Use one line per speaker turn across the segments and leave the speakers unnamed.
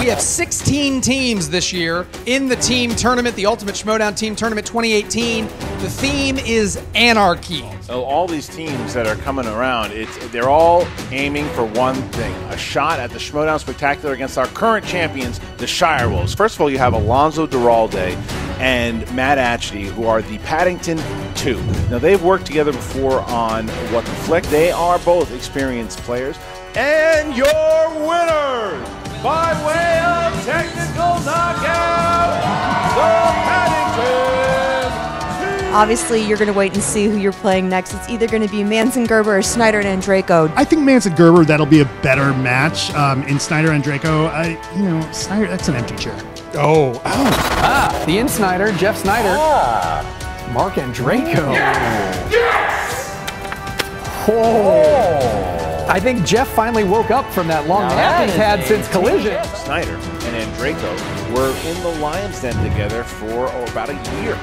We have 16 teams this year in the team tournament, the Ultimate Schmoedown Team Tournament 2018. The theme is anarchy.
So all these teams that are coming around, they're all aiming for one thing: a shot at the Schmoedown Spectacular against our current champions, the Shire Wolves. First of all, you have Alonso Duralde and Matt Atchity, who are the Paddington Two. Now they've worked together before on What the Flick. They are both experienced players. And your winners by way of technical knockout, the Paddington.
Obviously, you're going to wait and see who you're playing next. It's either going to be Manson Gerber or Sneider and Andreyko.
I think Manson Gerber that'll be a better match. Um, in Sneider and Draco, I you know Sneider that's an empty chair.
Oh, oh.
Ah, the In Sneider, Jeff Sneider. Ah. Marc Andreyko. Yes. Oh. I think Jeff finally woke up from that long nap he's had since Collision.
Sneider and Andreyko were in the Lions Den together for oh, about a year.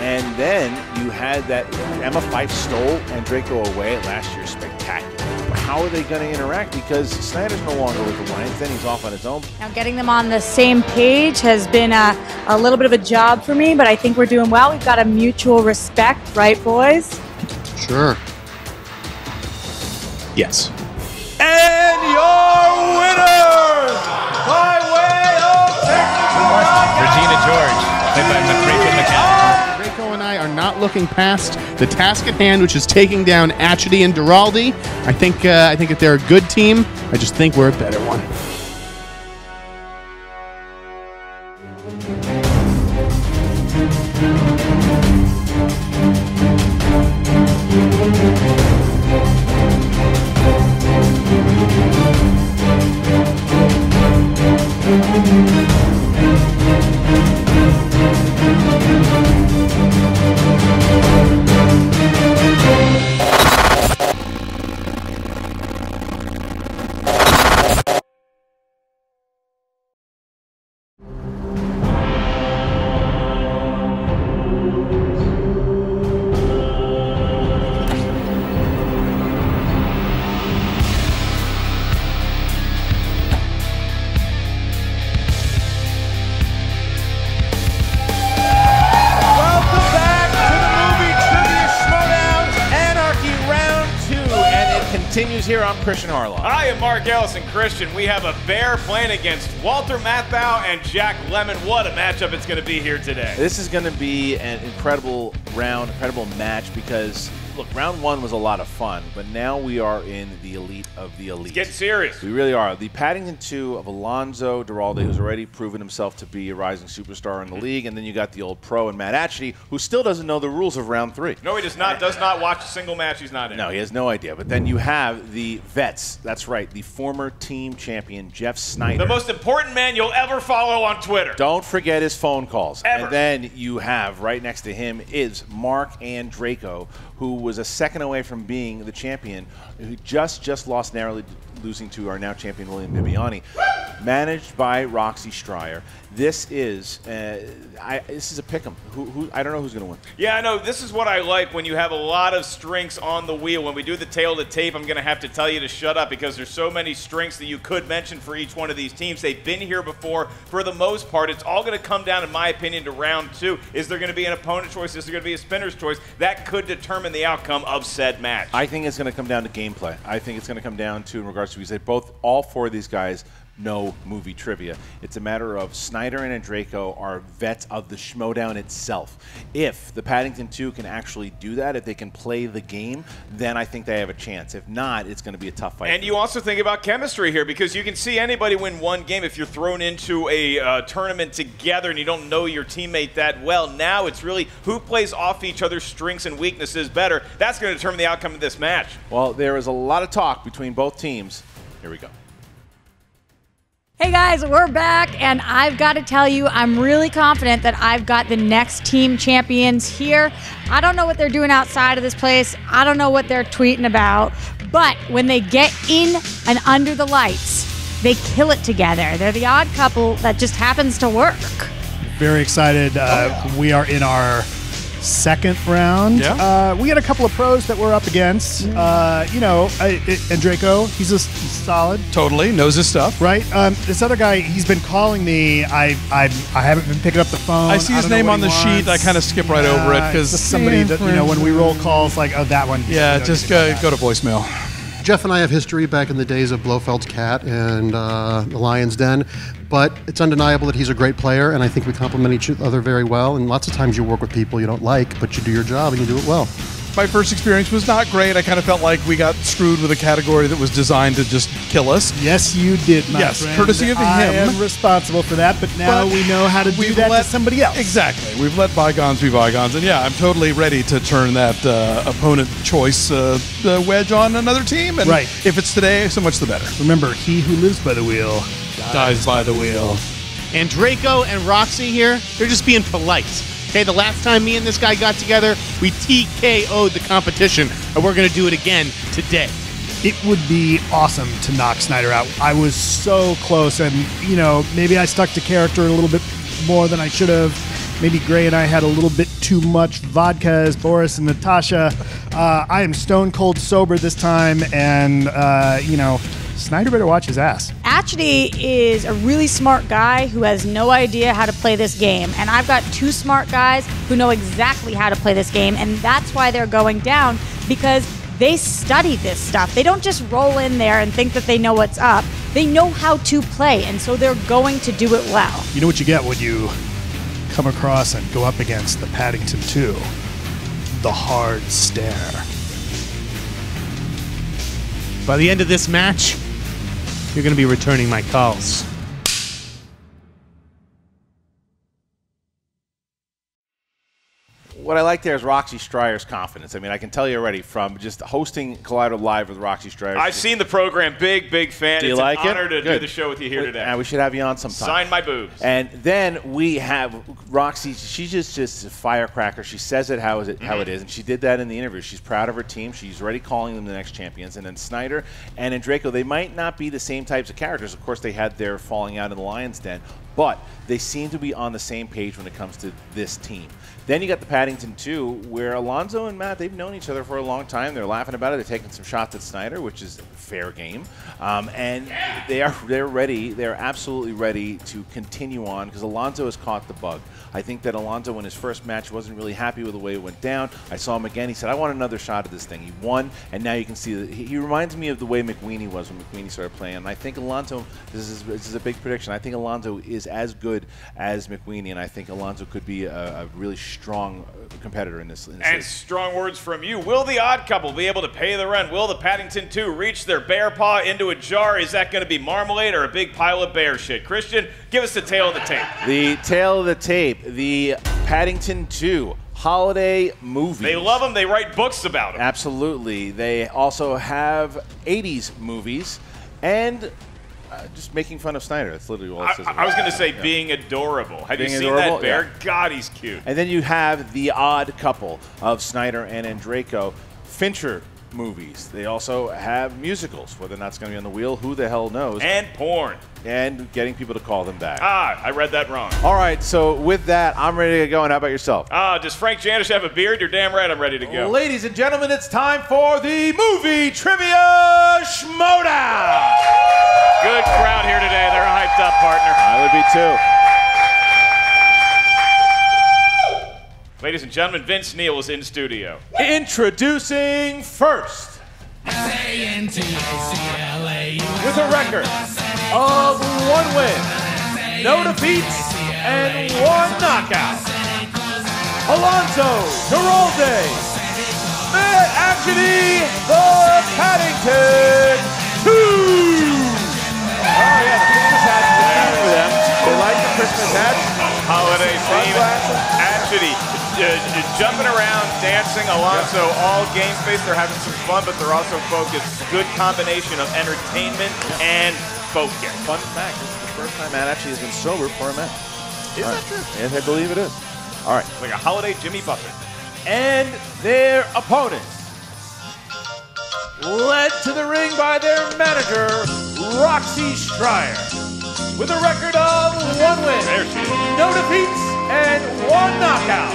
And then you had that Emma Fyffe stole Andreyko away last year. spectacular. How are they going to interact? Because Sneider's no longer with the Lions, then he's off on his own.
Now, getting them on the same page has been a, a little bit of a job for me, but I think we're doing well. We've got a mutual respect, right, boys?
Sure. Yes. Looking past the task at hand, which is taking down Atchity and Duralde. I think uh, I think that they're a good team. I just think we're a better one.
Continues here. I'm Kristian Harloff.
I am Mark Ellis and Kristian. We have a bear playing against Walter Matthau and Jack Lemmon. What a matchup it's going to be here today.
This is going to be an incredible round, incredible match because, look, round one was a lot of fun, but now we are in the elite of the elite.
Getting serious.
We really are. The Paddington 2 of Alonso Duralde, who's already proven himself to be a rising superstar in the mm-hmm. league, and then you got the old pro and Matt Atchity, who still doesn't know the rules of round three.
No, he does not. Does not watch a single match he's not in.
No, he has no idea. But then you have the vets. That's right, the former team champion Jeff Sneider.
The most important man you'll ever follow on Twitter.
Don't forget his phone calls.
Ever.
And then you have right next to him is Mark and Draco, who was a second away from being the champion, who just just lost narrowly losing to our now champion William Bibbiani, managed by Roxy Striar. This is uh, I, this is a pick'em. Who, who I don't know who's going to win.
Yeah, I know. This is what I like when you have a lot of strings on the wheel. When we do the tail to tape, I'm going to have to tell you to shut up because there's so many strengths that you could mention for each one of these teams. They've been here before. For the most part, it's all going to come down, in my opinion, to round two. Is there going to be an opponent choice? Is there going to be a spinner's choice? That could determine the outcome of said match.
I think it's going to come down to gameplay. I think it's going to come down to in regards to because they both all four of these guys know movie trivia. It's a matter of Sneider and Andreyko are vets of the Schmoedown itself. If the Paddington 2 can actually do that, if they can play the game, then I think they have a chance. If not, it's going to be a tough fight.
And you also think about chemistry here because you can see anybody win one game if you're thrown into a uh, tournament together and you don't know your teammate that well. Now it's really who plays off each other's strengths and weaknesses better. That's going to determine the outcome of this match.
well, there is a lot of talk between both teams. Here we go.
Hey guys, we're back, and I've got to tell you, I'm really confident that I've got the next team champions here. I don't know what they're doing outside of this place, I don't know what they're tweeting about, but when they get in and under the lights, they kill it together. They're the odd couple that just happens to work.
Very excited. Uh, we are in our
second round.
Yeah.
Uh, we had a couple of pros that we're up against. Uh, you know, I, I- and Draco, he's a s- solid.
Totally knows his stuff.
Right. Um, this other guy, he's been calling me. I I, I haven't been picking up the phone.
I see his
don't
name on
he
the sheet. I kind of skip right over it because
somebody that you know when we roll calls like oh that one.
Yeah,
You know,
just go, go to voicemail.
Jeff and I have history back in the days of Blofeld's Cat and uh, the Lion's Den, but it's undeniable that he's a great player, and I think we complement each other very well. And lots of times you work with people you don't like, but you do your job and you do it well.
My first experience was not great. I kind of felt like we got screwed with a category that was designed to just kill us.
Yes, you did, my
yes,
friend.
courtesy of him.
I am responsible for that, but now
But
we know how to do that
let-
to somebody else.
Exactly. We've let bygones be bygones, and yeah, I'm totally ready to turn that uh, opponent choice uh, wedge on another team. And
Right.
If it's today, so much the better.
Remember, he who lives by the wheel
Dies by the wheel.
Andreyko and Roxy here, they're just being polite. Okay, the last time me and this guy got together, we TKO'd the competition, and we're gonna do it again today.
it would be awesome to knock Sneider out. I was so close, and you know, maybe I stuck to character a little bit more than I should have. Maybe Grae and I had a little bit too much vodka as Boris and Natasha. Uh, I am stone cold sober this time, and uh, you know, Sneider better watch his ass.
Atchity is a really smart guy who has no idea how to play this game. And I've got two smart guys who know exactly how to play this game. And that's why they're going down because they study this stuff. They don't just roll in there and think that they know what's up. They know how to play. And so they're going to do it well.
You know what you get when you come across and go up against the Paddington 2? The hard stare.
By the end of this match, you're gonna be returning my calls.
What I like there is Roxy Striar's confidence. I mean, I can tell you already from just hosting Collider Live with Roxy Striar.
I've seen the program. Big, big fan.
Do you
it's
like
an
it?
honor to do the show with you here today.
And we should have you on sometime.
Sign my boobs.
And then we have Roxy. She's just just a firecracker. She says it how is it how
Mm-hmm.
it is, and she did that in the interview. She's proud of her team. She's already calling them the next champions. And then Sneider and Draco, they might not be the same types of characters. Of course, they had their falling out in the Lions Den, but they seem to be on the same page when it comes to this team. Then you got the Paddington 2, where Alonso and Matt, they've known each other for a long time. They're laughing about it. They're taking some shots at Sneider, which is fair game. Um, and they are they're ready. They're absolutely ready to continue on because Alonso has caught the bug. I think that Alonso in his first match wasn't really happy with the way it went down. I saw him again. He said, "I want another shot at this thing." He won, and now you can see that he, he reminds me of the way McWeeny was when McWeeny started playing. And I think Alonso. This is this is a big prediction. I think Alonso is as good as McWeeny, and I think Alonso could be a, a really strong competitor in this. In this
And
league.
strong words from you. Will the odd couple be able to pay the rent? Will the Paddington 2 reach their bear paw into a jar? Is that going to be marmalade or a big pile of bear shit? Kristian, give us the tail of the tape.
The tail of the tape, the Paddington 2 holiday movie.
They love them. They write books about them.
Absolutely. They also have 80s movies and uh, just making fun of Sneider. That's literally all it
I,
says.
I was going to say
Yeah.
being adorable. Have
Being
you seen
adorable?
that bear?
Yeah.
God, he's cute.
And then you have the odd couple of Sneider and Andreyko Fincher movies. They also have musicals. Whether or not it's going to be on the wheel, who the hell knows?
And porn.
And getting people to call them back.
Ah, I read that wrong.
All right, so with that, I'm ready to go. And how about yourself?
Ah, does Frank Janish have a beard? You're damn right I'm ready to go.
Ladies and gentlemen, it's time for the movie trivia schmoedown.
Good crowd here today. They're hyped up, partner.
I would be too.
Ladies and gentlemen, Vince Neil is in studio.
Introducing first, with a record of one win, no defeats, and one knockout, Alonso Duralde, Matt Atchity, the Paddington 2. Oh yeah, the Christmas hats for them. They like the Christmas hats.
Holiday theme. Actually, uh, jumping around, dancing, Alonso, all game face. They're having some fun, but they're also focused. Good combination of entertainment and focus.
Fun fact, this is the first time Matt Atchity has been sober for a match.
Is
All
that
right.
true?
Yes, I believe it is. All right.
Like a holiday Jimmy Butler.
and their opponents. Led to the ring by their manager, Roxy Striar, with a record of one win,
There she is.
no defeats, and one knockout.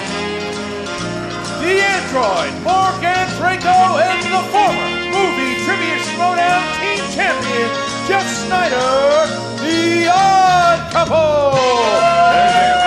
the android, Marc Andreyko, and the former movie trivia showdown team champion, Jeff Sneider, the odd couple.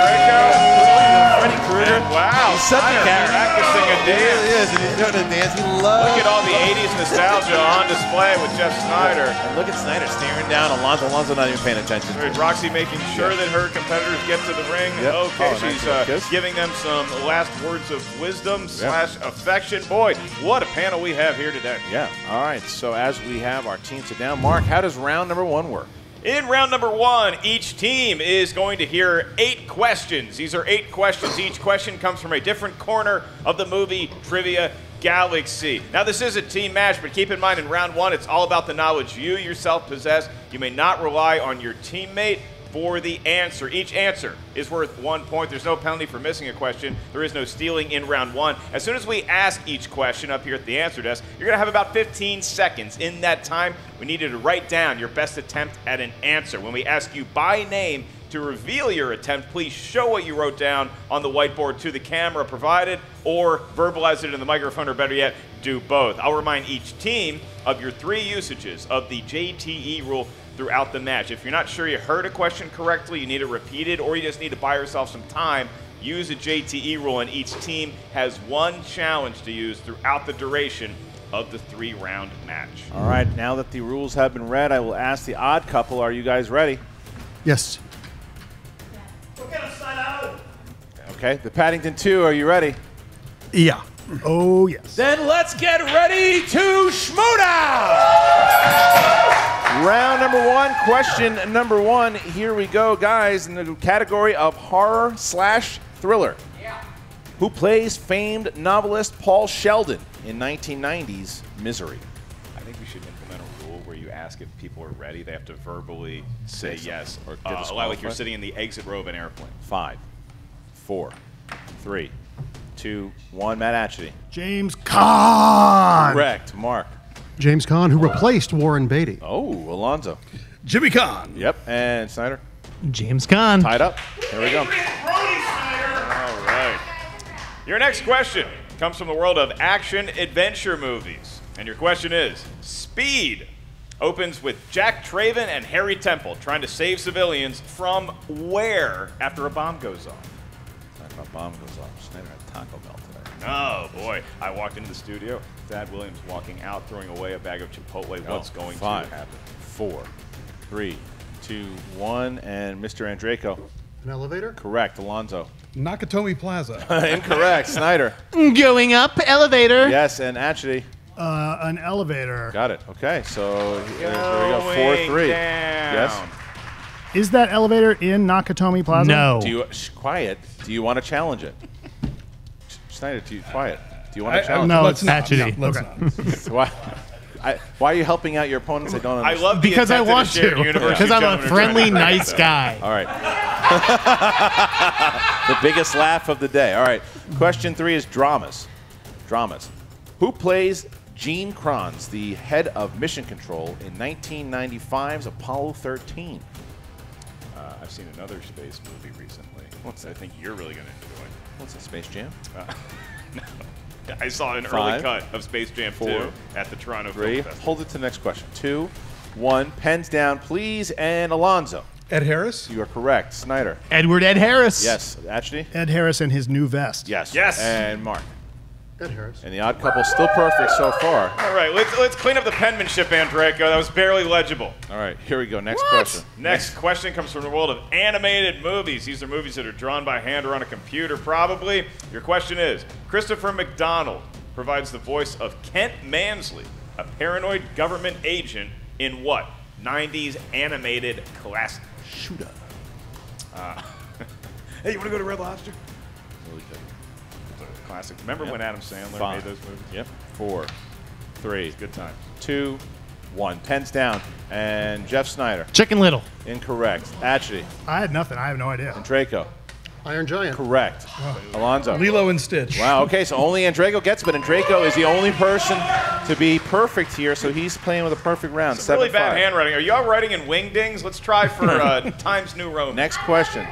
Wow,
He's such a Sneider
practicing a
He
dance.
really is, and he's doing a dance. He loves
Look at all the 80s nostalgia on display with Jeff Sneider.
And look at Sneider staring down Alonso. Alonso not even paying attention.
Roxy making sure that her competitors get to the ring.
Yep.
Okay,
Oh, nice
she's
little
uh, giving them some last words of wisdom slash affection. Boy, what a panel we have here today.
Yeah. All right. So as we have our team sit down, Mark, how does round number one work?
In round number one, each team is going to hear eight questions. These are eight questions. Each question comes from a different corner of the movie Trivia Galaxy. Now, this is a team match, but keep in mind in round one, it's all about the knowledge you yourself possess. You may not rely on your teammate for the answer. Each answer is worth one point. There's no penalty for missing a question. There is no stealing in round one. As soon as we ask each question up here at the answer desk, you're going to have about 15 seconds. In that time, we need you to write down your best attempt at an answer. When we ask you by name to reveal your attempt, please show what you wrote down on the whiteboard to the camera provided or verbalize it in the microphone, or better yet, do both. I'll remind each team of your three usages of the JTE rule throughout the match. If you're not sure you heard a question correctly, you need it repeated, or you just need to buy yourself some time, use a JTE rule, and each team has one challenge to use throughout the duration of the three round match.
All right. Now that the rules have been read, I will ask the odd couple. Are you guys ready?
Yes.
Okay. The Paddington Two. Are you ready?
Yeah. Oh, yes.
Then let's get ready to schmoedown! Round number one, question number one. Here we go, guys, in the category of horror slash thriller. Who plays famed novelist Paul Sheldon in 1990's Misery?
I think we should implement a rule where you ask if people are ready. They have to verbally say
Say
yes,
something, or
or
get
uh, like you're sitting in the exit row of an airplane.
Five, four, three, two, one. Matt Atchity.
James Caan.
Correct. Mark.
James Caan, who replaced Warren Beatty.
Oh, Alonso.
Jimmy Caan.
Yep. And Sneider.
James Caan.
Tied up. There we go.
All right. Your next question comes from the world of action adventure movies. And your question is Speed opens with Jack Traven and Harry Temple trying to save civilians from where after a bomb goes off?
Talk about bomb goes off. Snyder had Taco Bell today.
Oh boy, I walked into the studio. Dad Williams walking out, throwing away a bag of Chipotle. What's
Oh,
going
five,
to happen?
Four, three, two, one, and Mr. Andreyko.
An elevator?
Correct. Alonso.
Nakatomi Plaza.
Incorrect. Sneider.
Going up, elevator.
Yes, and actually
Uh, an elevator.
got it. Okay, so here, there we go. Four, three.
down.
Yes.
Is that elevator in Nakatomi Plaza?
No.
Do you shh, quiet? Do you want to challenge it? Sneider, do you quiet? Do you want
I-
to
I-
challenge?
No,
let's
it's
not.
Actually.
No, let's
Okay.
not.
it? Why? I, why are you helping out your opponents? I don't
I love the
Because I
attempt at a
want
shared
to. Because I'm a
gentlemen are trying to
friendly, nice guy.
All right. the biggest laugh of the day. All right. Question three is dramas. Dramas. Who plays Gene Kranz, the head of mission control in 1995's Apollo 13?
Uh, I've seen another space movie recently.
What's
I think you're really going to enjoy.
What's that, Space Jam?
Uh, no. I saw an
Five,
early cut of Space Jam
four,
2 at the Toronto
Three.
Film Festival.
Hold it to the next question. Two, one. Pens down, please. And Alonso.
Ed Harris.
You are correct. Sneider.
Edward Ed Harris.
Yes. Actually?
Ed Harris and his new vest.
Yes.
Yes.
And Mark.
Ed Harris.
And the odd couple still perfect so far.
All right, let's, let's clean up the penmanship, Andreyko. That was barely legible.
All right, here we go. Next question.
Next question comes from the world of animated movies. These are movies that are drawn by hand or on a computer, probably. Your question is Christopher McDonald provides the voice of Kent Mansley, a paranoid government agent in what 90s animated classic?
Shooter.
Uh, hey, you want to go to Red Lobster?
Really good.
Classic. Remember
Yep.
when Adam Sandler
Five.
made those movies?
Yep. Four, three,
Good time.
two, one. Pens down. And Jeff Sneider.
Chicken Little.
Incorrect. Actually,
I had nothing. I have no idea.
Andreyko.
Iron Giant.
Correct. Alonso.
Lilo and Stitch.
Wow, okay, so only Andreyko gets it, but Andreyko is the only person to be perfect here, so he's playing with a perfect round.
Some really bad
five.
handwriting. Are y'all writing in wingdings? Let's try for uh, Times New Roman.
Next question.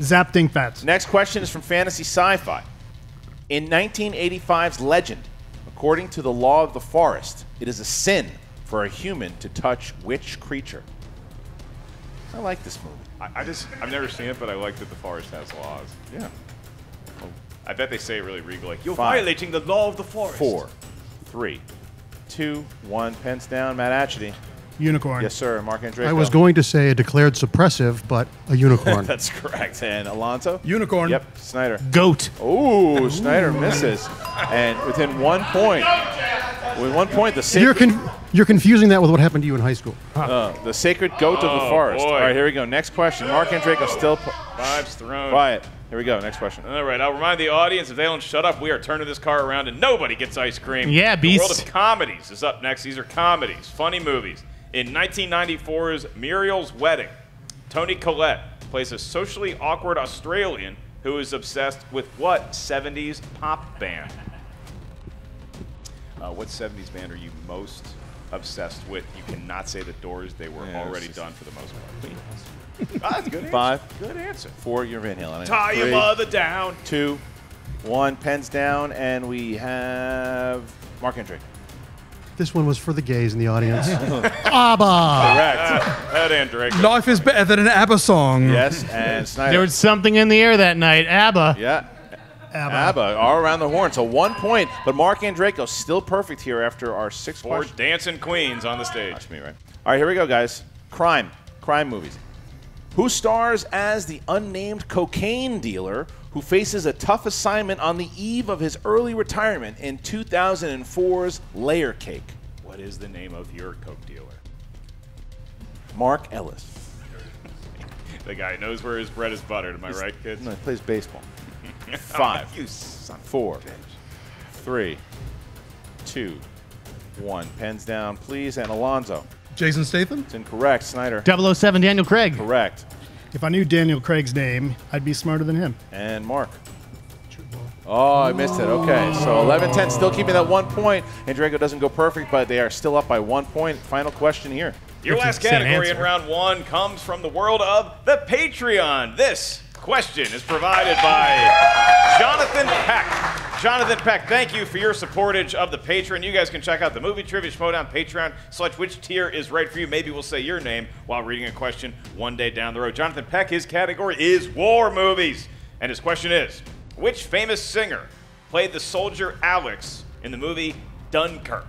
Zap Dink Fats.
Next question is from Fantasy Sci-Fi. In 1985's Legend, according to the law of the forest, it is a sin for a human to touch which creature? I like this movie.
I, I just I've never seen it, but I like that the forest has laws.
Yeah.
Oh, I bet they say it really regal, like you're
Five.
violating the law of the forest.
Four, three, two, one. Pence down. Matt Atchity.
Unicorn.
Yes, sir. Marc Andreyko.
I was going to say a declared suppressive, but a unicorn.
That's correct. And Alonso?
Unicorn.
Yep. Sneider.
Goat.
Ooh, Sneider misses. And within one point, with one point, the
you're,
sacred,
con- you're confusing that with what happened to you in high school.
uh, the sacred goat of the
Oh,
forest.
boy.
All right, here we go. Next question. Marc Andreyko still p-
Vibes thrown.
quiet. Here we go. Next question.
All right, I'll remind the audience if they don't shut up, we are turning this car around and nobody gets ice cream.
Yeah, beast.
The world of comedies is up next. These are comedies, funny movies. In 1994's Muriel's Wedding, Toni Collette plays a socially awkward Australian who is obsessed with what 70s pop band? Uh, what 70s band are you most obsessed with? You cannot say the doors, they were
Yeah,
already done for the most part. ah, that's a good answer.
Five.
Good answer.
Four. You're Van Halen.
Tie your mother down.
Two, one. Pens down, and we have Marc Andreyko.
This one was for the gays in the audience. ABBA.
Correct.
Ed Andrake.
Life is better than an ABBA song.
yes, and Sneider.
There was something in the air that night. ABBA.
Yeah.
ABBA.
ABBA all around the horn. So one point, but Marc Andreyko still perfect here after our six
Four
questions.
dancing queens on the stage.
Watch me, right? All right, here we go, guys. Crime. Crime movies. Who stars as the unnamed cocaine dealer who faces a tough assignment on the eve of his early retirement in 2004's Layer Cake?
What is the name of your coke dealer?
Mark Ellis.
The guy knows where his bread is buttered. Am I right, kids?
No, he plays baseball. Five,
You son of a
four,
bitch.
three, two, one. Pens down, please. And Alonso.
Jason Statham?
It's incorrect. Sneider.
007 Daniel Craig.
Correct.
If I knew Daniel Craig's name, I'd be smarter than him.
And Mark. Oh, I missed it. Okay, so 11 10, still keeping that one point. Andreyko doesn't go perfect, but they are still up by one point. Final question here.
Your last
an insane
category in round one comes from the world of the Patreon. This question is provided by Jonathan Peck. Jonathan Peck, thank you for your supportage of the Patreon. You guys can check out the Movie Trivia Schmoedown Patreon. Select which tier is right for you. Maybe we'll say your name while reading a question one day down the road. Jonathan Peck, his category is war movies. And his question is Which famous singer played the soldier Alex in the movie Dunkirk?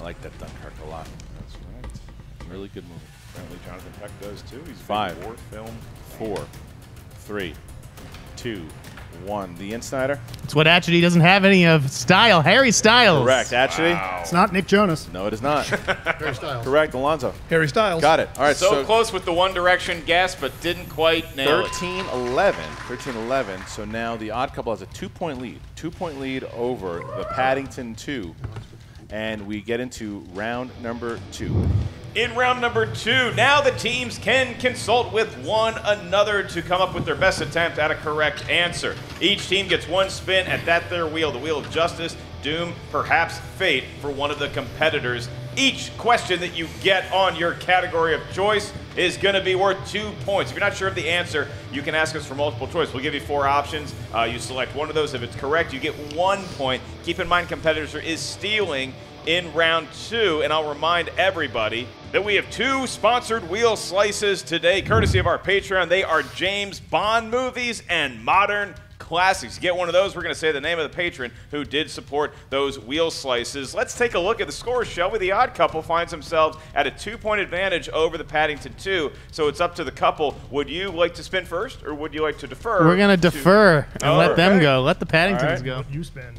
I like that Dunkirk a lot. That's right. Really good movie.
Apparently, Jonathan Peck does too. He's
Five.
war film.
Four, three, two, one. The Insnider?
It's what actually doesn't have any of style. Harry Styles.
Correct. Actually?
It's not Nick Jonas.
No, it is not.
Harry Styles.
Correct. Alonso.
Harry Styles.
Got it. All right,
so,
so,
close with the One Direction guess, but didn't quite nail it.
13 11. 13 11. So now the odd couple has a two point lead. Two point lead over the Paddington 2. And we get into round number two.
In round number two, now the teams can consult with one another to come up with their best attempt at a correct answer. Each team gets one spin at that their wheel, the wheel of justice, doom, perhaps fate for one of the competitors. Each question that you get on your category of choice is going to be worth two points. If you're not sure of the answer, you can ask us for multiple choice. We'll give you four options. Uh, you select one of those. If it's correct, you get one point. Keep in mind, competitors is stealing in round two. And I'll remind everybody that we have two sponsored wheel slices today, courtesy of our Patreon. They are James Bond movies and modern classics. You get one of those, we're going to say the name of the patron who did support those wheel slices. Let's take a look at the scores, shall we? The odd couple finds themselves at a two point advantage over the Paddington 2. So it's up to the couple. Would you like to spin first, or would you like to defer?
We're going to defer and
Oh,
let them go. Let the Paddingtons
All right.
go.
You spin.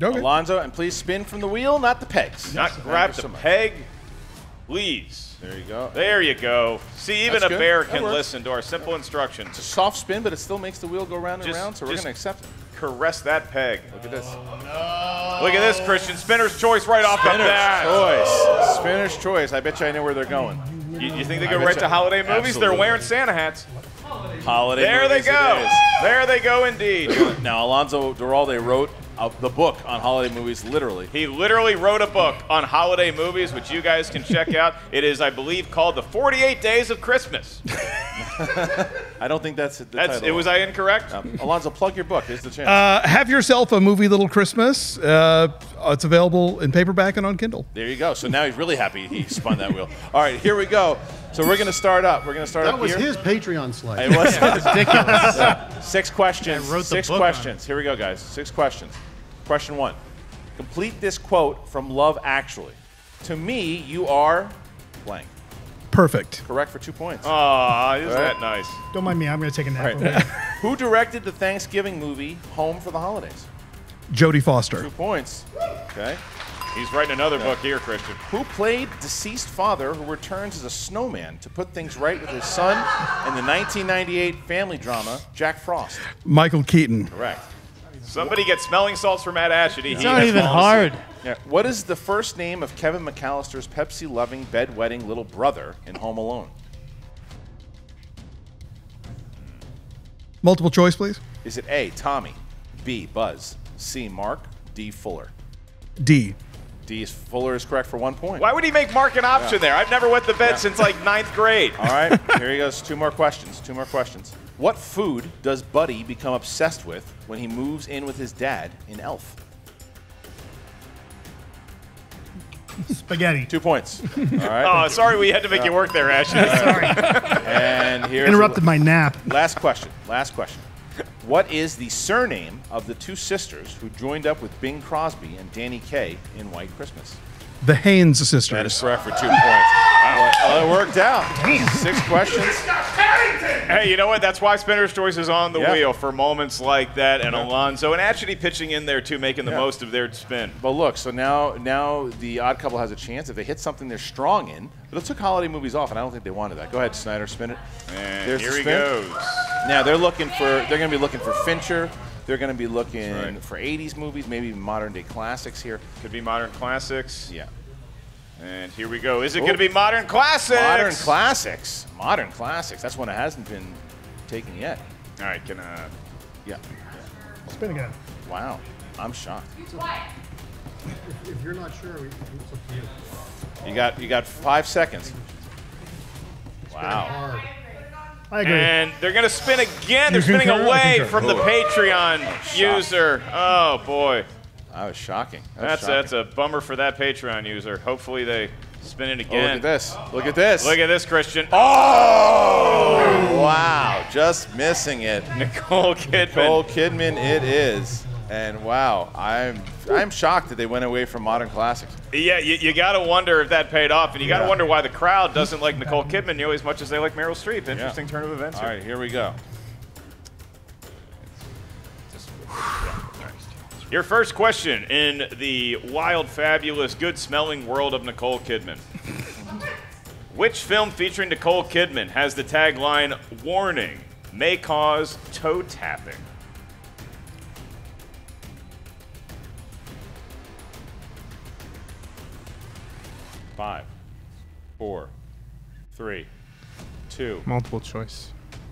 Okay.
Alonso, and please spin from the wheel, not the pegs.
Not
Thank
grab the
so
peg, please.
There you go.
There you go. See, even
That's
a
good.
bear can listen to our simple instructions.
It's a soft spin, but it still makes the wheel go round and
Just-
round, so we're going to accept it.
Caress that peg.
Look at this.
Look at this, Kristian. Spinner's choice right off the bat.
Spinner's
bat.
choice. Spinner's choice. I bet you I know where they're going.
You, you think they go right
you-
to holiday movies? They're wearing Santa hats.
Holiday
There they
movies it
go.
is.
There they go indeed.
Now, Alonzo Duralde wrote uh, the book on holiday movies, literally.
He literally wrote a book on holiday movies, which you guys can check out. It is, I believe, called The 48 Days of Christmas.
I don't think that's the
That's
title.
it. Was I incorrect?
Um, Alonzo, plug your book. Here's the chance.
Uh, have yourself a movie, Little Christmas. Uh, it's available in paperback and on Kindle.
there you go. So now he's really happy he spun that wheel. All right, here we go. So we're going to start up. We're going to start
That
up
was his Patreon slide.
It was ridiculous. Six questions.
I wrote the
Six
book on
questions. Here we go, guys. Six questions. Question one. Complete this quote from Love Actually. To me, you are blank.
Perfect.
Correct for two points.
Aw, isn't
All
that nice?
Don't mind me. I'm going to take a nap.
Right. Who directed the Thanksgiving movie Home for the Holidays?
Jodie Foster.
Two points. Okay.
He's writing another book here, Kristian.
Who played deceased father who returns as a snowman to put things right with his son in the 1998 family drama Jack Frost?
Michael Keaton.
Correct.
Somebody get smelling salts for Matt Atchity.
It's
He
not even hard.
Yeah. What is the first name of Kevin McAllister's Pepsi loving, bedwetting little brother in Home Alone?
Multiple choice, please.
Is it A, Tommy, B, Buzz, C, Mark, D, Fuller?
D.
D is Fuller is correct for one point.
Why would he make Mark an option there? I've never wet the bed
Yeah.
since like ninth grade.
All right, here he goes. Two more questions. Two more questions. What food does Buddy become obsessed with when he moves in with his dad in Elf?
Spaghetti.
Two points. All right.
Oh, sorry we had to make you work there, Atchity.
Sorry.
And here's
Interrupted my nap.
Last question. Last question. What is the surname of the two sisters who joined up with Bing Crosby and Danny Kaye in White Christmas?
The Haynes sisters.
That is correct for two points. Well, well, it worked out. Six questions.
Hey, you know what? That's why Spinner's Choice is on the
Yeah.
wheel for moments like that, and Alonso and actually pitching in there too, making the
Yeah.
most of their spin.
But look, so now now the odd couple has a chance if they hit something they're strong in. But it took holiday movies off, and I don't think they wanted that. Go ahead, Sneider, spin it.
And
There's
here
the
he
spin.
goes.
Now they're looking for they're going to be looking for Fincher. They're going to be looking
right.
for 80s movies, maybe modern day classics here.
Could be modern classics.
Yeah.
And here we go. Is it
Oh.
going to be modern classics?
Modern classics. Modern classics. That's one that hasn't been taken yet.
All right, can uh,
Yeah.
Spin again.
Wow. I'm shocked.
If you're not sure, it's up to you.
You got you got five seconds. Wow.
Hard.
I agree.
And they're going to spin again. They're spinning away from the
Oh.
Patreon
shocked.
user. Oh boy,
That was shocking. That was
that's
shocking.
that's a bummer for that Patreon user. Hopefully they spin it
Oh, look
again.
at this. Look at this.
Look at this, Kristian.
Oh! Wow. Just missing it.
Nicole Kidman.
Nicole Kidman it is. And wow, I'm I'm shocked that they went away from modern classics.
Yeah, you, you got to wonder if that paid off, and you got to
Yeah.
wonder why the crowd doesn't like Nicole Kidman nearly as much as they like Meryl Streep. Interesting turn of events
All
here.
right, here we go.
Your first question in the wild, fabulous, good smelling world of Nicole Kidman. Which film featuring Nicole Kidman has the tagline, Warning, may cause toe tapping?
Five, four, three, two.
Multiple choice.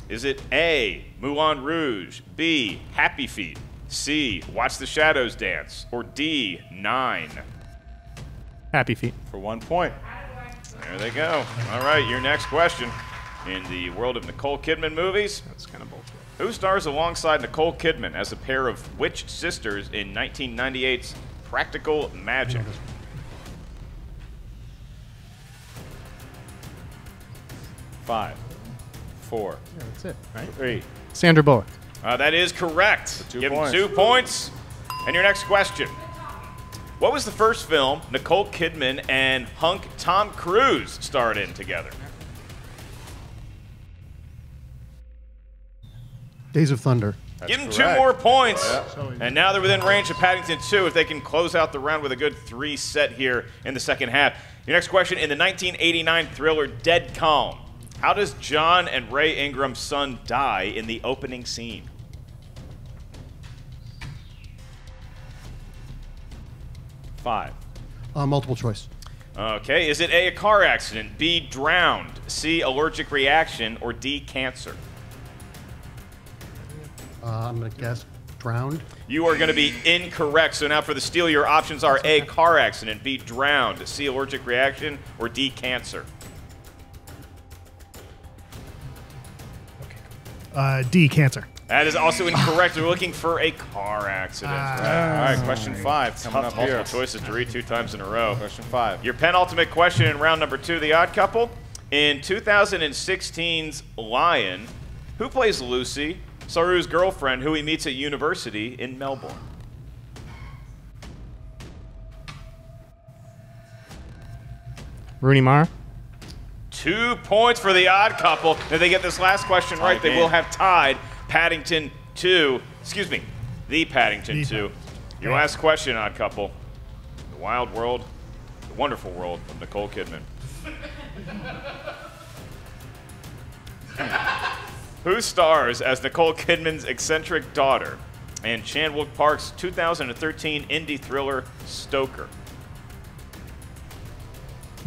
Is it A, Moulin Rouge, B, Happy Feet, C, Watch the Shadows Dance, or D, Nine?
Happy feet.
For one point.
There they go. All right, your next question. In the world of Nicole Kidman movies,
That's kind of bullshit.
who stars alongside Nicole Kidman as a pair of witch sisters in 1998's Practical Magic?
Five, four,
Yeah, that's it, right?
three.
Sandra Bullock.
Uh, that is correct.
two
Give him
points.
two points. And your next question. What was the first film Nicole Kidman and hunk Tom Cruise starred in together?
Days of Thunder.
Give them
correct.
two more points. And now they're within range of Paddington 2 if they can close out the round with a good three set here in the second half. Your next question in the 1989 thriller Dead Calm. How does John and Rae Ingram's son die in the opening scene?
Five.
Uh, multiple choice.
Okay, is it A, a car accident, B, drowned, C, allergic reaction, or D, cancer?
Uh, I'm going to guess drowned.
You are going to be incorrect. So now for the steal, your options are A, car accident, B, drowned, C, allergic reaction, or D, cancer.
Uh, D, cancer.
That is also incorrect. We're looking for a car accident.
All right, question five coming
Tough
up
multiple
here.
choices to read two times in a row.
Question five.
Your penultimate question in round number two, The Odd Couple. In 2016's Lion, who plays Lucy, Saroo's girlfriend, who he meets at university in Melbourne?
Rooney Mara.
Two points for the odd couple. If they get this last question right, they will have tied Paddington 2. Excuse me, the Paddington 2. Your last question, odd couple. The wild world, the wonderful world of Nicole Kidman. Who stars as Nicole Kidman's eccentric daughter in Chan-wook Park's 2013 indie thriller Stoker?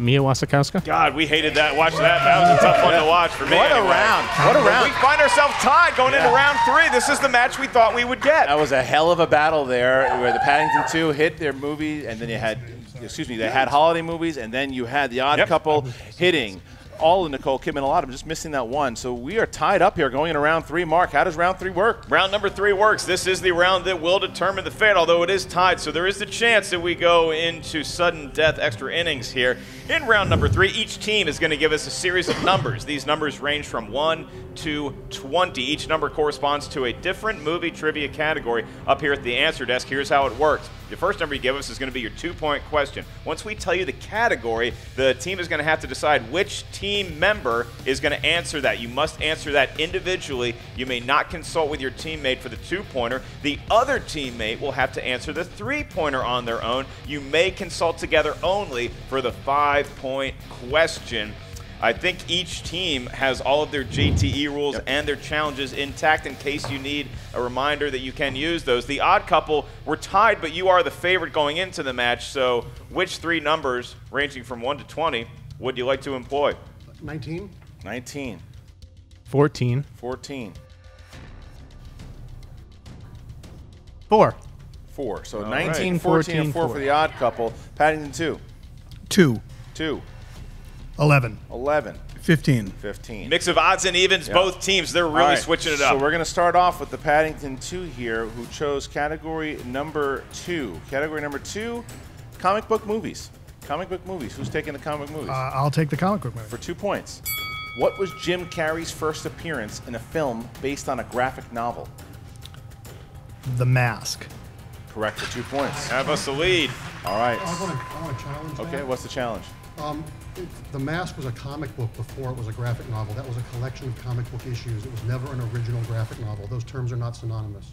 Mia Wasikowska.
God, we hated that. Watch that. That was a tough one to watch for me.
What a
anyway.
round. What a round.
We find ourselves tied going into round three. This is the match we thought we would get.
That was a hell of a battle there, where the Paddington 2 hit their movie, and then you had, excuse me, they had holiday movies, and then you had the Odd
Yep.
Couple hitting all of Nicole Kidman. A lot of them just missing that one. So we are tied up here going into round three. Mark, how does round three work?
Round number three works. This is the round that will determine the fate, although it is tied. So there is the chance that we go into sudden death extra innings here. In round number three, each team is going to give us a series of numbers. These numbers range from 1 to 20. Each number corresponds to a different movie trivia category up here at the answer desk. Here's how it works. The first number you give us is going to be your two point question. Once we tell you the category, the team is going to have to decide which team member is going to answer that. You must answer that individually. You may not consult with your teammate for the two pointer. The other teammate will have to answer the three pointer on their own. You may consult together only for the five point question. I think each team has all of their JTE rules and their challenges intact in case you need a reminder that you can use those. The odd couple were tied, but you are the favorite going into the match. So, which three numbers, ranging from 1 to 20, would you like to employ?
19?
19.
14.
14.
Four.
Four. So
All
19,
right.
14, and 4
14,
for the Odd Couple. Paddington 2.
2.
2.
11.
11.
15.
15.
Mix of odds and evens,
Yeah.
both teams. They're really
right,
switching it up.
So we're going to start off with the Paddington 2 here, who chose category number 2. Category number 2, comic book movies. Comic book movies. Who's taking the comic movies?
Uh, I'll take the comic book movie.
For two points. What was Jim Carrey's first appearance in a film based on a graphic novel?
The Mask.
Correct for two points.
Have us the lead.
All right.
I want to, I want to challenge
Okay,
that.
what's the challenge?
Um, the Mask was a comic book before it was a graphic novel. That was a collection of comic book issues. It was never an original graphic novel. Those terms are not synonymous.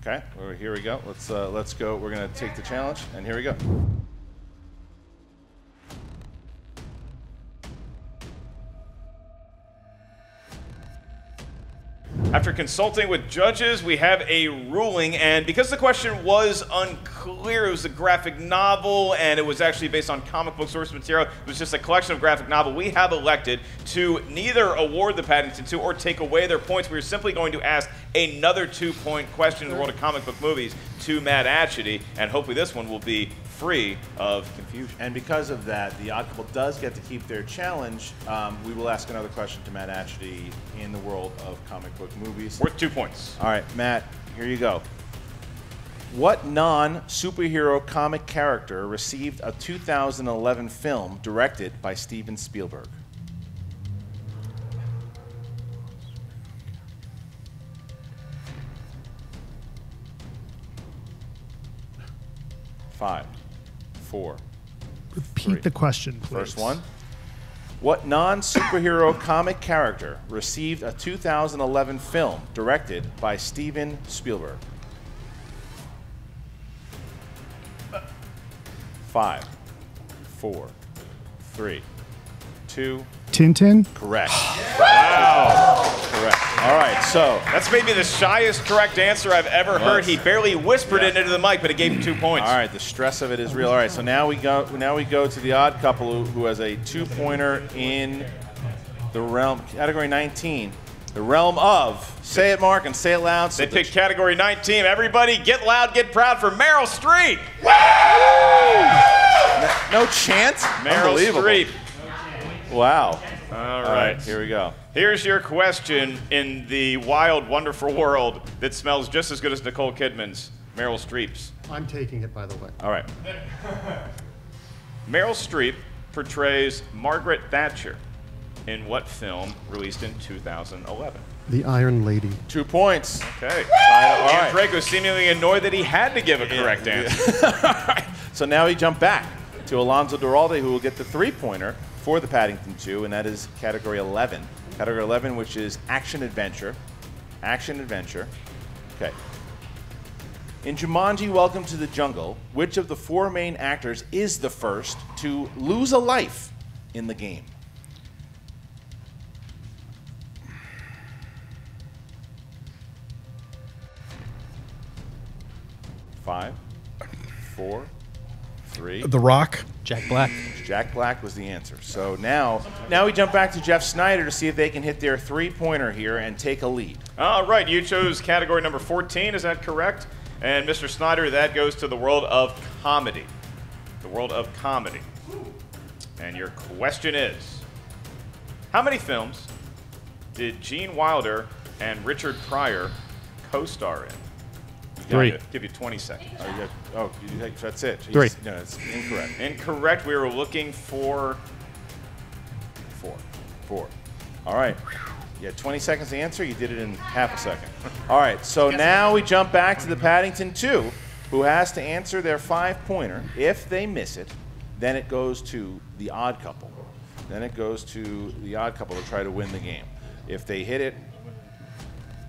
Okay, well, here we go. Let's uh, let's go. We're gonna take the challenge, and here we go.
After consulting with judges, we have a ruling, and because the question was unclear, it was a graphic novel, and it was actually based on comic book source material. It was just a collection of graphic novel. We have elected to neither award the Paddington 2 or take away their points. We're simply going to ask another two-point question in the world of comic book movies to Matt Atchity, and hopefully this one will be free of confusion.
And because of that, the Odd Couple does get to keep their challenge. Um, we will ask another question to Matt Atchity in the world of comic book movies.
Worth two points.
All right, Matt, here you go. What non superhero comic character received a 2011 film directed by Steven Spielberg? Five, four.
Repeat the question, please.
First one. What non superhero comic character received a 2011 film directed by Steven Spielberg? Uh. Five, four, three, two.
Tintin?
Correct. Wow. All right, so.
That's maybe the shyest correct answer I've ever heard. He barely whispered it into the mic, but it gave him two points.
All right, the stress of it is real. All right, so now we go. Now we go to the odd couple who, who has a two-pointer in the realm category 19, the realm of. Say it, Mark, and say it loud. So
They picked category 19. Everybody get loud, get proud for Meryl Streep.
no chant.
Meryl
Unbelievable.
Streep.
Wow.
All
All
right.
right, here we go.
Here's your question in the wild, wonderful world that smells just as good as Nicole Kidman's, Meryl Streep's.
I'm taking it, by the way.
All right.
Meryl Streep portrays Margaret Thatcher in what film released in 2011?
The Iron Lady.
Two points.
Okay.
All
Ian
right.
Draco seemingly annoyed that he had to give a correct answer.
So now we jump back to Alonso Duralde, who will get the three-pointer for the Paddington 2, and that is category 11. Category 11, which is action adventure. Action adventure. Okay. In Jumanji: Welcome to the Jungle, which of the four main actors is the first to lose a life in the game? Five, four, three.
The Rock.
Jack Black.
Jack Black was the answer. So now, now we jump back to Jeff Sneider to see if they can hit their three-pointer here and take a lead.
All right, you chose category number 14, is that correct? And Mr. Sneider, that goes to the world of comedy. The world of comedy. And your question is How many films did Gene Wilder and Richard Pryor co star in? You
Three.
gotta Give you 20 seconds.
Oh, you got, oh you, that's it.
Three.
No, it's incorrect.
Incorrect. We were looking for
Four. Four. All right. You had 20 seconds to answer. You did it in half a second. All right. So now we jump back to the Paddington 2, who has to answer their five-pointer. If they miss it, then it goes to the odd couple. Then it goes to the odd couple to try to win the game. If they hit it,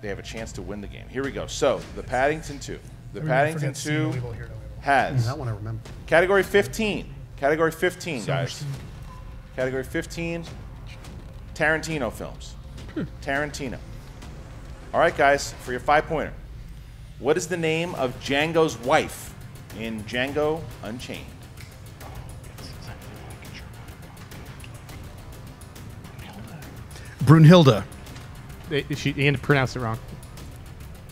they have a chance to win the game. Here we go. So the Paddington 2. The Paddington 2 has
That one I remember.
Category 15. Category 15, guys. Category 15, Tarantino films. Tarantino. All right, guys, for your five pointer. What is the name of Django's wife in Django Unchained?
Brunhilde.
They- She, Ian pronounced it wrong.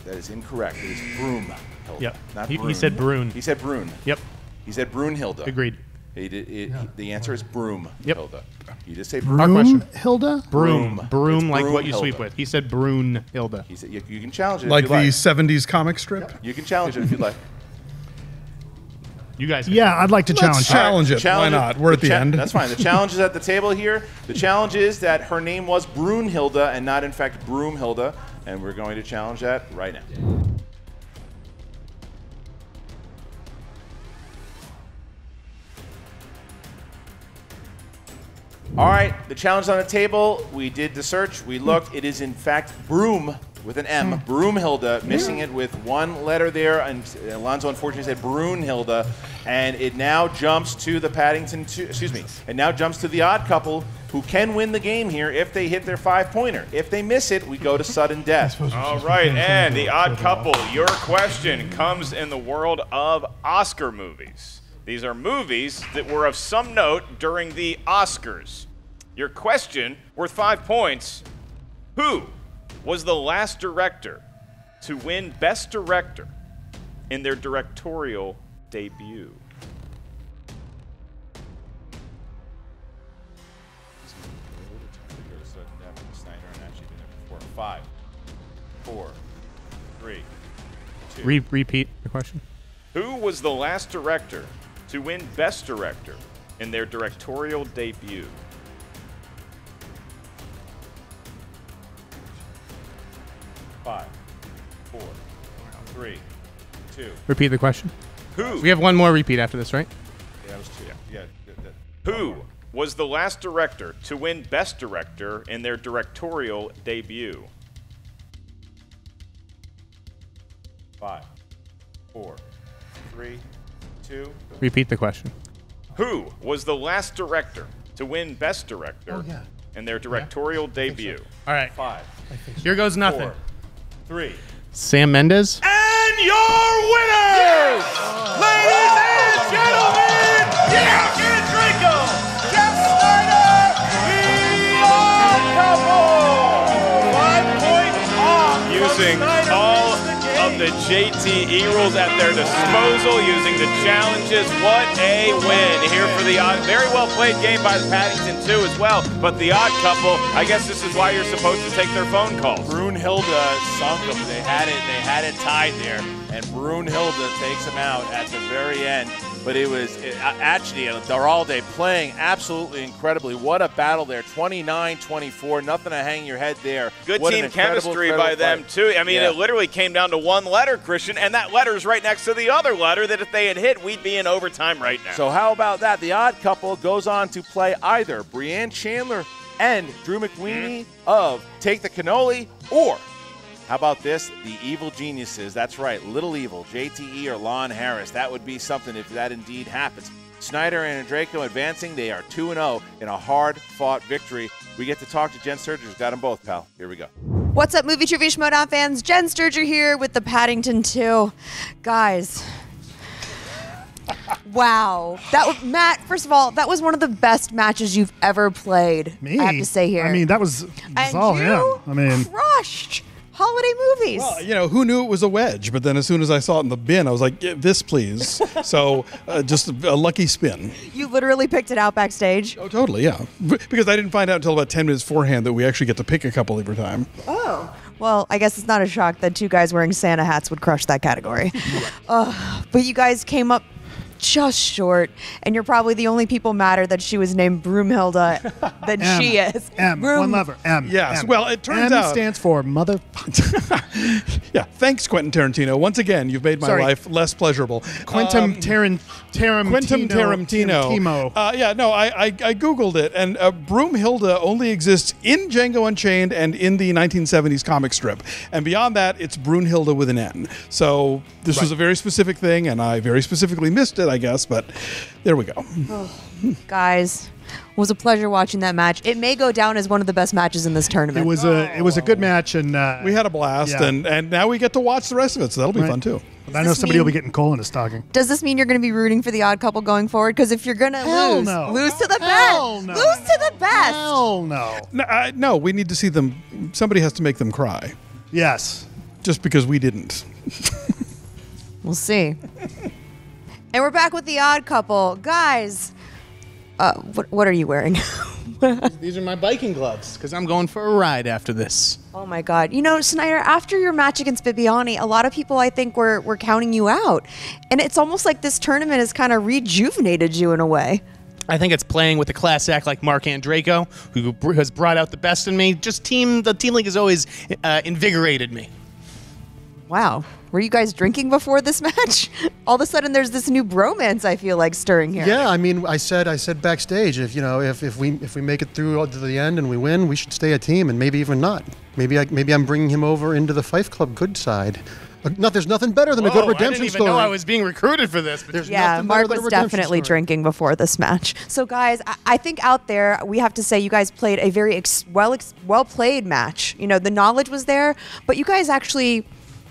That is incorrect. It is Broom.
Yep.
Not
He- he said Brune.
He said Brune.
Yep.
He said Brunhilde.
Agreed.
He did, it, he- the answer is Broom.
Yep.
Hilda. You just say
Our
Broom.
question.
Hilda?
Broom.
Broom.
Broom, like
Broom
what you
Hilda.
sweep with. He said Brune Hilda.
He said you, you can challenge it
Like
if
the
you like.
70s comic strip?
You can challenge it if you'd like.
You guys.
Yeah, I'd like to
Let's
challenge.
challenge it.
Challenge-
Why not? We're at the
cha-
end.
That's fine. The challenge is at the table here. The challenge is that her name was Brunhilde and not, in fact, Broomhilda. And we're going to challenge that right now. All right, the challenge on the table. We did the search. We looked. It is, in fact, Broom with an M. Broomhilda, missing it with one letter there. And Alonso, unfortunately, said Brunhilde. And it now jumps to the Paddington, two, excuse me, it now jumps to the odd couple who can win the game here if they hit their five pointer. If they miss it, we go to sudden death.
All right, and the odd couple. Your question comes in the world of Oscar movies. These are movies that were of some note during the Oscars. Your question, worth five points Who was the last director to win Best Director in their directorial debut?
Five, four, three, two.
Re- repeat the question.
Who was the last director to win Best Director in their directorial debut?
Three, two.
Repeat the question.
Who?
We have one more repeat after this, right?
Yeah, that was two. Yeah. th- th-
Who was the last director to win Best Director in their directorial debut?
Five, four, three, two.
Repeat the question.
Who was the last director to win Best Director
Oh, yeah.
in their directorial debut?
All right.
Five,
Here goes nothing.
four, three.
Sam Mendes. Ah!
And your winners, ladies and gentlemen, yeah, Ian Draco, Jeff Sneider, the odd couple. Five points off. Using the JTE rules at their disposal using the challenges. What a win here for the odd. Very well played game by the Paddington, too, as well. But the odd couple, I guess this is why you're supposed to take their phone calls.
Brunhilde uh, sunk them. They had it. They had it tied there, and Brunhilde takes them out at the very end. But it was it, actually uh, Duralde playing absolutely incredibly. What a battle there! 29-24, nothing to hang your head there.
Good
What
team
incredible,
chemistry
incredible
by them, too. I mean,
Yeah.
it literally came down to one letter, Kristian, and that letter is right next to the other letter that if they had hit, we'd be in overtime right now.
So how about that? The odd couple goes on to play either Brianne Chandler and Drew McWeeny mm-hmm. of Take the Cannoli, or how about this? The Evil Geniuses. That's right, Little Evil, JTE or Lon Harris. That would be something if that indeed happens. Sneider and Draco advancing. They are 2 0 in a hard fought victory. We get to talk to Jen Sturgis. Got them both, pal. Here we go.
What's up, movie trivia Schmoedown fans? Jen Sturger here with the Paddington 2. Guys, wow. That was, Matt, first of all, that was one of the best matches you've ever played.
Me?
I have to say here.
I mean, that was, was
And
all
you
him. I mean,
crushed holiday movies.
Well, you know, who knew it was a wedge? But then as soon as I saw it in the bin, I was like, "Yeah, this, please. so uh, just a lucky spin.
you literally picked it out backstage.
Oh, totally, yeah. Because I didn't find out until about 10 minutes beforehand that we actually get to pick a couple every time.
Oh. Well, I guess it's not a shock that two guys wearing Santa hats would crush that category. uh, but you guys came up just short, and you're probably the only people matter that she was named Broomhilda than
M,
she is.
M,
Broom-
one lever, M.
Yes,
M.
well, it turns
M
out-
stands for mother.
Yeah, thanks, Quentin Tarantino. Once again, you've made my
Sorry.
life less pleasurable.
Quentin
Um,
Taran, Tarantino.
Quentin Tarantino.
Timo.
Uh, yeah, no, I, I, I Googled it, and uh, Broomhilda only exists in Django Unchained and in the 1970s comic strip. And beyond that, it's Brunhilde with an N. So this was a very specific thing, and I very specifically missed it, I guess, but there we go.
Guys, it was a pleasure watching that match. It may go down as one of the best matches in this tournament.
It was a it was a good match, and uh,
We had a blast,
Yeah.
and, and now we get to watch the rest of it, so that'll be
Right.
fun too.
I know
this
somebody will be getting coal in his stocking.
Does this mean you're going to be rooting for the odd couple going forward? Because if you're going to lose,
no.
lose to the
Hell
best.
no.
Lose to the best.
Hell no.
No, I, no, we need to see them. Somebody has to make them cry,
Yes.
just because we didn't.
We'll see. And we're back with the odd couple. Guys, uh, what, what are you wearing?
These are my biking gloves because I'm going for a ride after this.
oh my God. You know, Sneider, after your match against Bibbiani, a lot of people I think were, were counting you out. And it's almost like this tournament has kind of rejuvenated you in a way.
I think it's playing with a class act like Marc Andreyko, who has brought out the best in me. Just team, the team league has always uh, invigorated me.
Wow. Were you guys drinking before this match? All of a sudden, there's this new bromance I feel like stirring here.
Yeah, I mean, I said, I said backstage, if you know, if, if we if we make it through to the end and we win, we should stay a team, and maybe even not. Maybe I, maybe I'm bringing him over into the Fyffe Club good side. Uh, No, there's nothing better than a good
Whoa,
redemption
I didn't even
story.
know I was being recruited for this. But
There's
Yeah,
nothing
Mark
better than a
was definitely
story.
drinking before this match. So, guys, I, I think out there we have to say you guys played a very ex- well ex- well played match. You know, the knowledge was there, but you guys actually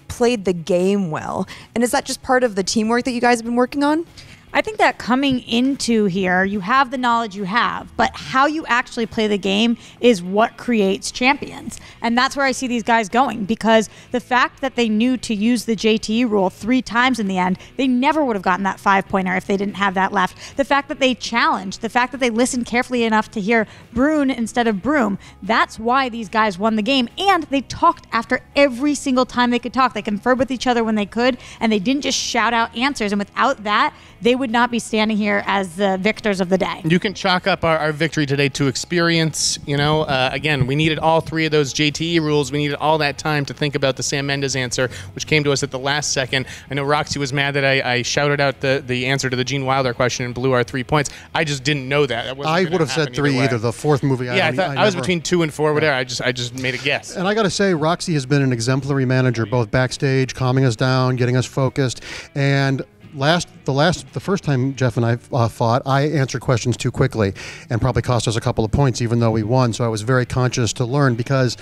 played the game well. And is that just part of the teamwork that you guys have been working on?
I think that coming into here, you have the knowledge you have, but how you actually play the game is what creates champions. And that's where I see these guys going because the fact that they knew to use the JTE rule three times in the end, they never would have gotten that five pointer if they didn't have that left. The fact that they challenged, the fact that they listened carefully enough to hear Brune instead of Broom, that's why these guys won the game. And they talked after every single time they could talk. They conferred with each other when they could, and they didn't just shout out answers. And without that, they would not be standing here as the victors of the day.
You can chalk up our, our victory today to experience. You know, uh, again, we needed all three of those JTE rules. We needed all that time to think about the Sam Mendes answer, which came to us at the last second. I know Roxy was mad that I, I shouted out the, the answer to the Gene Wilder question and blew our three points. I just didn't know that. That
I would have said three
way.
either. The fourth movie.
yeah, I,
don't-
thought, I, was
never-
between two and four, whatever. I just I just made a guess.
And I got to say, Roxy has been an exemplary manager, both backstage, calming us down, getting us focused, and last the last the first time Jeff and I uh, fought, I answered questions too quickly, and probably cost us a couple of points, even though we won. So I was very conscious to learn because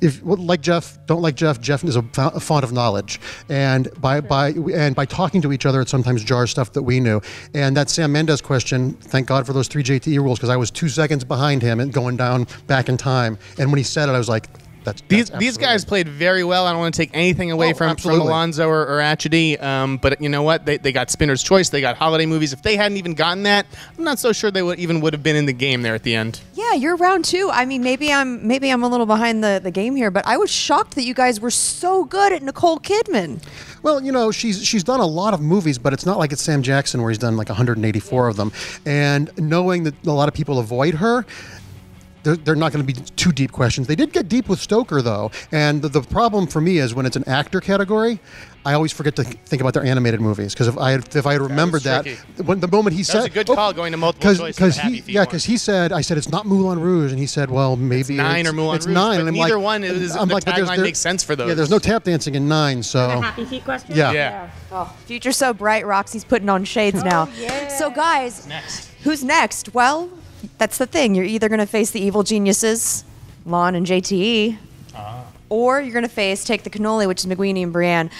if like Jeff, don't like Jeff. Jeff is a fo- a font of knowledge, and by by and by talking to each other, it sometimes jars stuff that we knew. And that Sam Mendes question, thank God for those three JTE rules because I was two seconds behind him and going down back in time. And when he said it, I was like. That's,
These
that's
these guys played very well. I don't want to take anything away
Oh,
from, from
absolutely.
Alonso or, or Atchity, um, but you know what? They, they got Spinner's Choice. They got holiday movies. If they hadn't even gotten that, I'm not so sure they would even would have been in the game there at the end.
Yeah, you're round two. I mean, maybe I'm maybe I'm a little behind the, the game here, but I was shocked that you guys were so good at Nicole Kidman.
Well, you know, she's she's done a lot of movies, but it's not like it's Sam Jackson where he's done like 184 of them. And knowing that a lot of people avoid her, they're, they're not going to be too deep questions. They did get deep with Stoker though, and the, the problem for me is when it's an actor category, I always forget to think about their animated movies because if I had, if I had remembered that,
tricky.
when the moment he
That
said
was a good oh, call going to multiple
because
choice
because
Happy
he
Feet
yeah because he said I said it's not Moulin Rouge and he said well maybe
nine
it's,
or Moulin
it's
Rouge,
nine
but
and I'm
neither
like,
one is-
I'm
the
like
tagline
there-
makes sense for those Yeah,
there's no tap dancing in nine, so
Happy feet question?
Yeah.
Yeah.
Oh, future so bright, Roxy's putting on shades oh, now. So guys,
Next.
who's next? Well, that's the thing. You're either going to face the evil geniuses, Lon and JTE, or you're going to face Take the Cannoli, which is McWeeny and Brienne.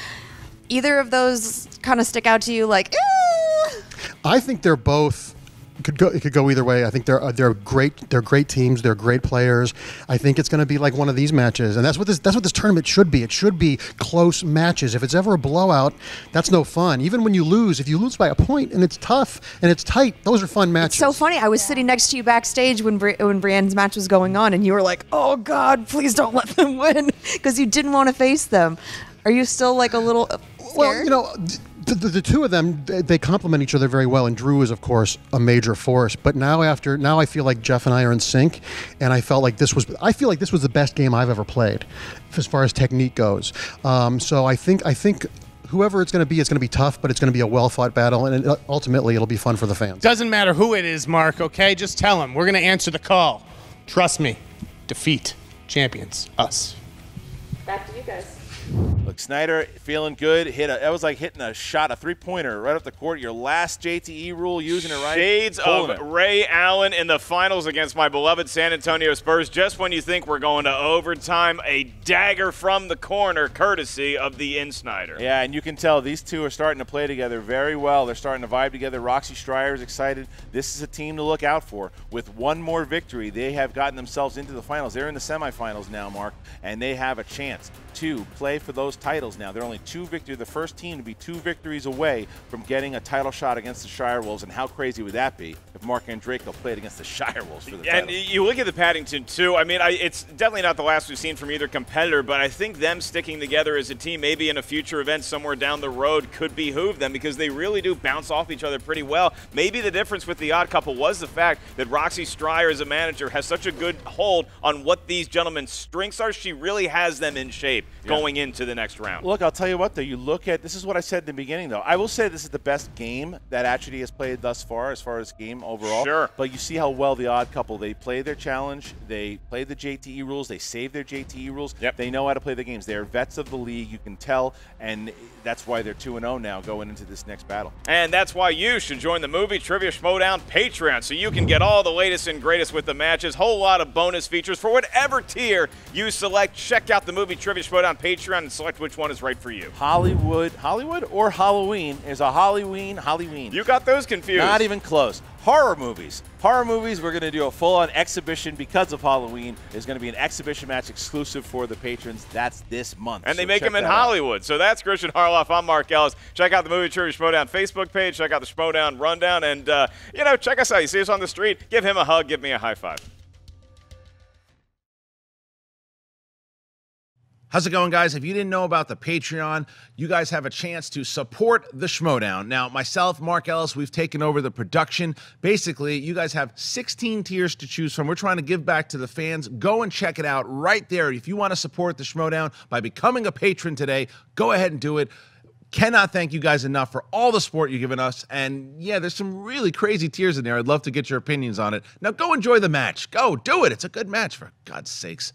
Either of those kind of stick out to you like, eh.
I think they're both could go. It could go either way. I think they're uh, they're great. They're great teams. They're great players. I think it's going to be like one of these matches, and that's what this that's what this tournament should be. It should be close matches. If it's ever a blowout, that's no fun. Even when you lose, if you lose by a point and it's tough and it's tight, those are fun matches.
so funny. I was sitting next to you backstage when Bri- when Brienne's match was going on, and you were like, "Oh God, please don't let them win," because you didn't want to face them. Are you still like a little uh, scared?
Well, you know, the, the, the two of them they- they complement each other very well, and Drew is of course a major force. But now after now, I feel like Jeff and I are in sync, and I felt like this was I feel like this was the best game I've ever played, as far as technique goes. Um, so I think I think. Whoever it's going to be, it's going to be tough, but it's going to be a well-fought battle, and ultimately, it'll be fun for the fans.
Doesn't matter who it is, Mark, okay? Just tell him. We're going to answer the call. Trust me. Defeat champions. Us.
Back to you guys.
Look, Sneider feeling good. Hit a, that was like hitting a shot, a three pointer right off the court. Your last JTE rule, using it right.
Shades of
it.
Ray Allen in the finals against my beloved San Antonio Spurs. Just when you think we're going to overtime, a dagger from the corner, courtesy of the in Sneider.
Yeah, and you can tell these two are starting to play together very well. They're starting to vibe together. Roxy Striar is excited. This is a team to look out for. With one more victory, they have gotten themselves into the finals. They're in the semifinals now, Mark, and they have a chance to play for those titles now. They're only two victories, the first team to be two victories away from getting a title shot against the Shire Wolves. And how crazy would that be if Mark Andreyko played against the Shire Wolves for the
And
title?
you look at the Paddington too. I mean, I, it's definitely not the last we've seen from either competitor, but I think them sticking together as a team, maybe in a future event somewhere down the road, could behoove them because they really do bounce off each other pretty well. Maybe the difference with the odd couple was the fact that Roxy Striar, as a manager, has such a good hold on what these gentlemen's strengths are. She really has them in shape going into the next round.
Look, I'll tell you what, though. You look at this is what I said in the beginning, though. I will say this is the best game that Atchity has played thus far, as far as game overall.
Sure.
But you see how well the odd couple they play their challenge, they play the JTE rules, they save their JTE rules.
Yep.
They know how to play the games. They're vets of the league. You can tell, and that's why they're two and zero now going into this next battle.
And that's why you should join the Movie Trivia Schmoedown Patreon so you can get all the latest and greatest with the matches, whole lot of bonus features for whatever tier you select. Check out the Movie Trivia Schmoedown Patreon and select which one is right for you.
Hollywood, Hollywood or Halloween is a Halloween, Halloween.
You got those confused.
Not even close. Horror movies. Horror movies, we're going to do a full on exhibition because of Halloween. There's going to be an exhibition match exclusive for the patrons. That's this month.
And they make them in
that out.
Hollywood. So that's Kristian Harloff. I'm Mark Ellis. Check out the Movie Trivia Schmoedown Facebook page. Check out the Schmoedown Rundown. And, uh, you know, check us out. You see us on the street, give him a hug, give me a high five.
How's it going, guys? If you didn't know about the Patreon, you guys have a chance to support the Schmoedown. Now, myself, Mark Ellis, we've taken over the production. Basically, you guys have 16 tiers to choose from. We're trying to give back to the fans. Go and check it out right there. If you want to support the Schmoedown by becoming a patron today, go ahead and do it. Cannot thank you guys enough for all the support you've given us. And yeah, there's some really crazy tiers in there. I'd love to get your opinions on it. Now, go enjoy the match. Go do it. It's a good match, for God's sakes.